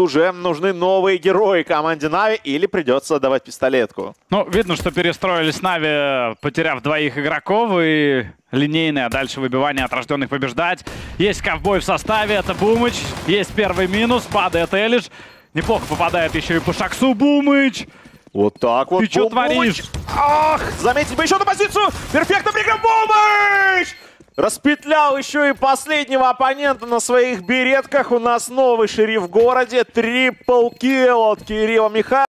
уже нужны новые герои команде Нави или придется давать пистолетку. Ну, видно, что перестроились Нави, потеряв двоих игроков и линейное, дальше выбивание от рожденных побеждать. Есть ковбой в составе, это Бумыч. Есть первый минус, падает Элиш. Неплохо попадает еще и по Шаксу Бумыч. Вот так вот. Ты что творишь? Ах, заметить бы еще одну позицию. Перфектно прикрыл Бумыч! Распетлял еще и последнего оппонента на своих беретках. У нас новый шериф в городе. Трипл килл от Кирилла Михайлова.